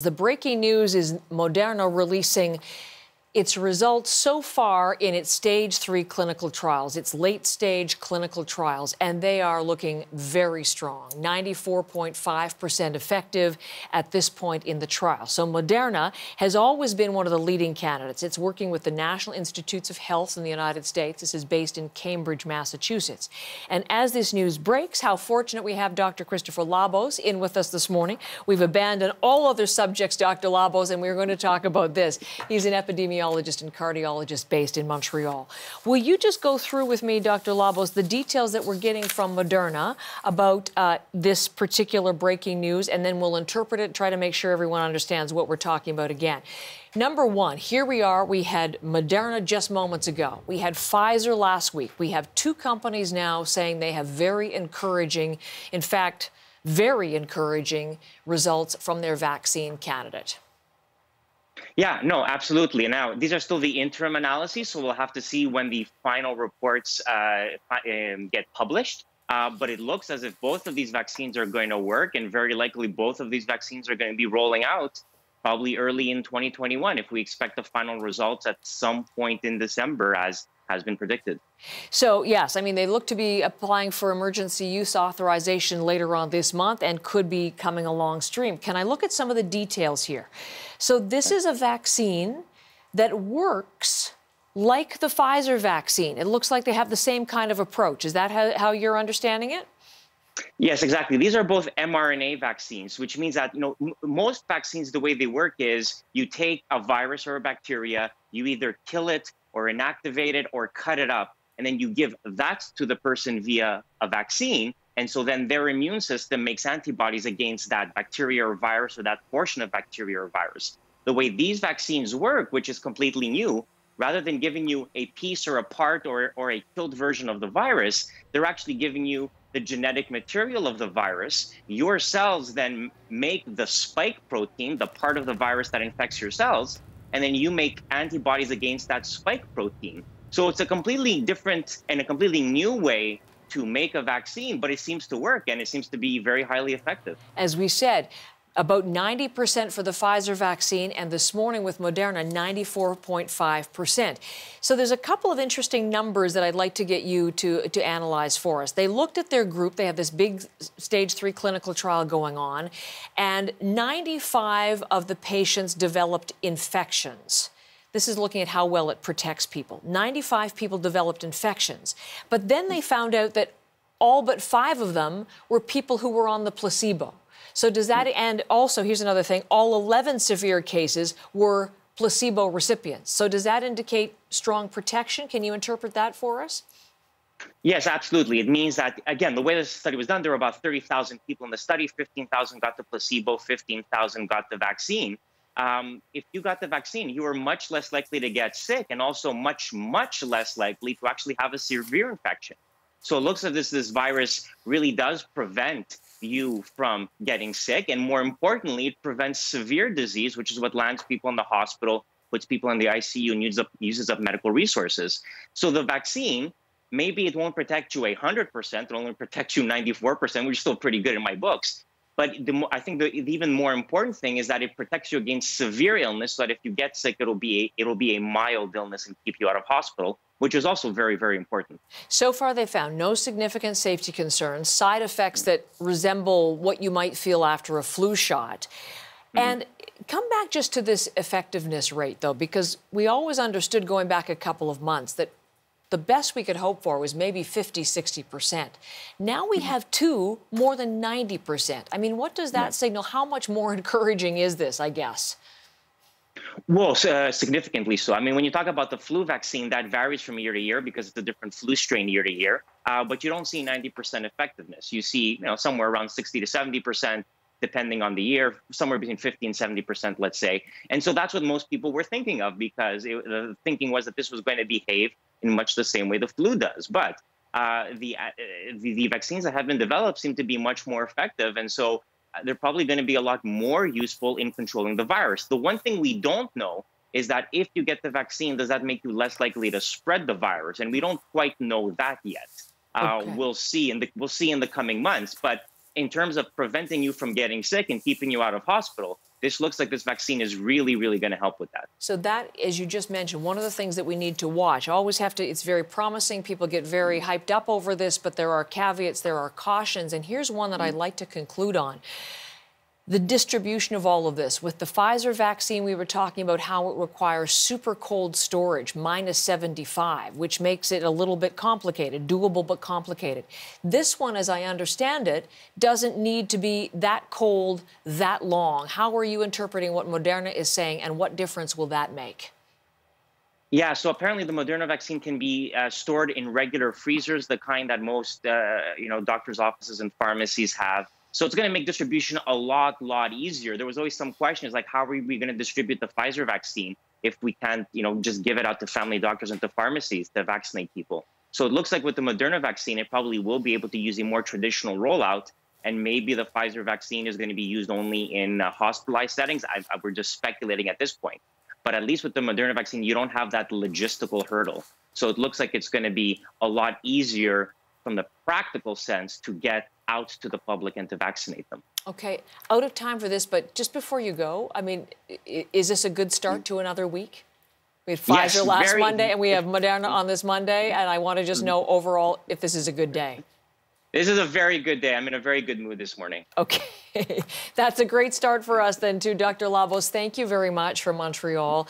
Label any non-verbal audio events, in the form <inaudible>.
The breaking news is Moderna releasing its results so far in its stage three clinical trials, its late stage clinical trials, and they are looking very strong 94.5% effective at this point in the trial. So, Moderna has always been one of the leading candidates. It's working with the National Institutes of Health in the United States. This is based in Cambridge, Massachusetts. And as this news breaks, how fortunate we have Dr. Christopher Labos in with us this morning. We've abandoned all other subjects, Dr. Labos, and we're going to talk about this. He's an epidemiologist and cardiologist based in Montreal. Will you just go through with me, Dr. Labos, the details that we're getting from Moderna about uh, this particular breaking news, and then we'll interpret it, try to make sure everyone understands what we're talking about again. Number one, here we are. We had Moderna just moments ago. We had Pfizer last week. We have two companies now saying they have very encouraging, in fact, very encouraging results from their vaccine candidate. Yeah, no, absolutely. Now, these are still the interim analyses, so we'll have to see when the final reports uh, um, get published. Uh, but it looks as if both of these vaccines are going to work, and very likely both of these vaccines are going to be rolling out probably early in 2021 if we expect the final results at some point in December, as has been predicted. So, yes, I mean, they look to be applying for emergency use authorization later on this month and could be coming along stream. Can I look at some of the details here? So, this is a vaccine that works like the Pfizer vaccine. It looks like they have the same kind of approach. Is that how, how you're understanding it? Yes, exactly. These are both mRNA vaccines, which means that you know most vaccines the way they work is you take a virus or a bacteria, you either kill it or inactivate it or cut it up. And then you give that to the person via a vaccine. And so then their immune system makes antibodies against that bacteria or virus or that portion of bacteria or virus. The way these vaccines work, which is completely new, rather than giving you a piece or a part or, or a killed version of the virus, they're actually giving you the genetic material of the virus. Your cells then make the spike protein, the part of the virus that infects your cells, and then you make antibodies against that spike protein. So it's a completely different and a completely new way to make a vaccine, but it seems to work and it seems to be very highly effective. As we said, about 90% for the Pfizer vaccine, and this morning with Moderna, 94.5%. So there's a couple of interesting numbers that I'd like to get you to, to analyze for us. They looked at their group, they have this big stage three clinical trial going on, and 95 of the patients developed infections. This is looking at how well it protects people. 95 people developed infections. But then they found out that all but five of them were people who were on the placebo. So does that, and also here's another thing, all 11 severe cases were placebo recipients. So does that indicate strong protection? Can you interpret that for us? Yes, absolutely. It means that, again, the way the study was done, there were about 30,000 people in the study, 15,000 got the placebo, 15,000 got the vaccine. Um, if you got the vaccine, you were much less likely to get sick and also much, much less likely to actually have a severe infection. So it looks as if this virus really does prevent you from getting sick. And more importantly, it prevents severe disease, which is what lands people in the hospital, puts people in the ICU, and uses up, uses up medical resources. So the vaccine, maybe it won't protect you 100%, it'll only protect you 94%, which is still pretty good in my books. But the, I think the, the, even more important thing is that it protects you against severe illness, so that if you get sick, it'll be a, it'll be a mild illness and keep you out of hospital which is also very, very important. So far, they found no significant safety concerns, side effects that resemble what you might feel after a flu shot. Mm-hmm. And come back just to this effectiveness rate, though, because we always understood going back a couple of months that the best we could hope for was maybe 50, 60%. Now we have two more than 90%. I mean, what does that signal? How much more <laughs> encouraging is this, I guess? Well, uh, significantly so. I mean, when you talk about the flu vaccine, that varies from year to year because it's a different flu strain year to year. Uh, but you don't see 90% effectiveness. You see, you know, somewhere around 60 to 70%, depending on the year, somewhere between 50 and 70%, let's say. And so that's what most people were thinking of because it, the thinking was that this was going to behave in much the same way the flu does. But uh, the, uh, the, the vaccines that have been developed seem to be much more effective, and so they're probably going to be a lot more useful in controlling the virus. The one thing we don't know is that if you get the vaccine, does that make you less likely to spread the virus? And we don't quite know that yet. Uh, okay. We'll see in the we'll see in the coming months. But in terms of preventing you from getting sick and keeping you out of hospital, this looks like this vaccine is really, really going to help with that. So that, as you just mentioned, one of the things that we need to watch. Always have to. It's very promising. People get very mm-hmm. hyped up over this, but there are caveats, there are cautions, and here's one that I'd mm-hmm. like to conclude on the distribution of all of this. With the Pfizer vaccine, we were talking about how it requires super cold storage, minus 75, which makes it a little bit complicated, doable but complicated. This one, as I understand it, doesn't need to be that cold that long. How are you interpreting what Moderna is saying, and what difference will that make? Yeah, so apparently the Moderna vaccine can be uh, stored in regular freezers, the kind that most, uh, you know, doctors' offices and pharmacies have. So it's going to make distribution a lot, lot easier. There was always some questions like, how are we going to distribute the Pfizer vaccine if we can't, you know, just give it out to family doctors and to pharmacies to vaccinate people? So it looks like with the Moderna vaccine, it probably will be able to use a more traditional rollout. And maybe the Pfizer vaccine is going to be used only in uh, hospitalized settings. I, I, we're just speculating at this point. But at least with the Moderna vaccine, you don't have that logistical hurdle. So it looks like it's going to be a lot easier from the practical sense to get out to the public and to vaccinate them. Okay, out of time for this, but just before you go, I mean, is this a good start to another week? We had Pfizer yes, last very, Monday, and we have Moderna on this Monday, and I want to just know overall if this is a good day. This is a very good day. I'm in a very good mood this morning. Okay. <laughs> That's a great start for us then, too. Dr. Labos. thank you very much from Montreal.